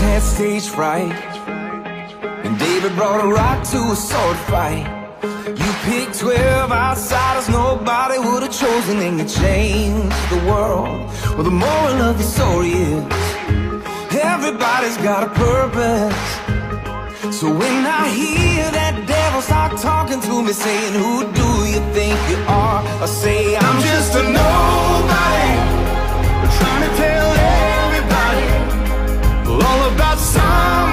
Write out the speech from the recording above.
had stage fright. And David brought a rock to a sword fight. You picked 12 outsiders nobody would have chosen And you changed the world. Well, the moral of the story is Everybody's got a purpose. So when I hear that devil start talking to me Saying, who do you think you are? I say, I'm just a saying about some